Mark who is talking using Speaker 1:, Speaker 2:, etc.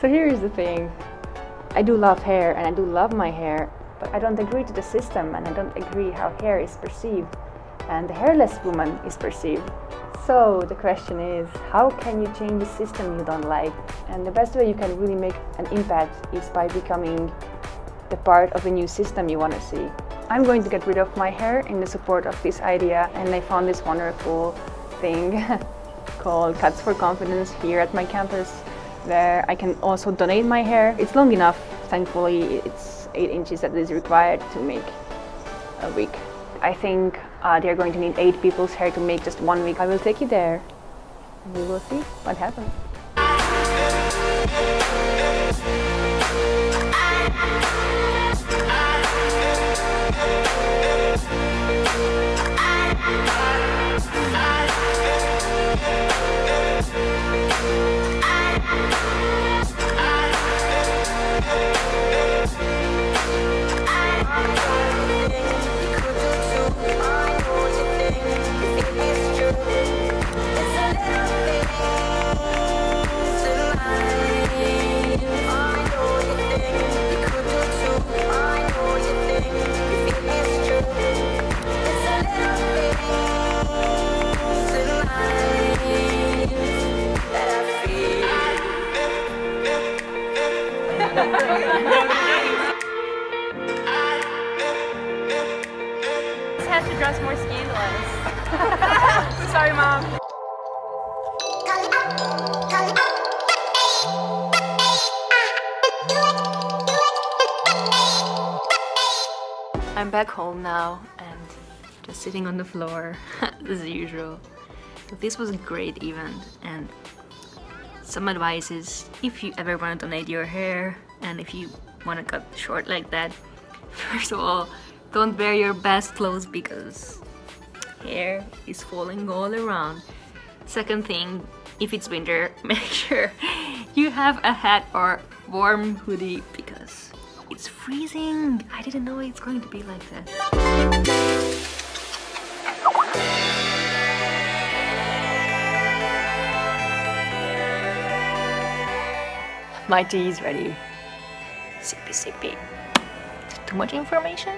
Speaker 1: So here is the thing. I do love hair and I do love my hair, but I don't agree to the system and I don't agree how hair is perceived and the hairless woman is perceived. So the question is, how can you change the system you don't like? And the best way you can really make an impact is by becoming the part of a new system you want to see. I'm going to get rid of my hair in the support of this idea and I found this wonderful thing called Kuts for Confidence here at my campus where I can also donate my hair. It's long enough, thankfully it's 8 inches that is required to make a wig. I think uh, they're going to need 8 people's hair to make just one wig. I will take you there and we will see what happens.
Speaker 2: To dress more scandalous. Sorry, Mom. I'm back home now and just sitting on the floor as usual. This was a great event and some advice is if you ever want to donate your hair and if you want to cut short like that, first of all, don't wear your best clothes because hair is falling all around. Second thing, if it's winter, make sure you have a hat or warm hoodie because it's freezing. I didn't know it's going to be like that. My tea is ready. Sippy sippy. Too much information?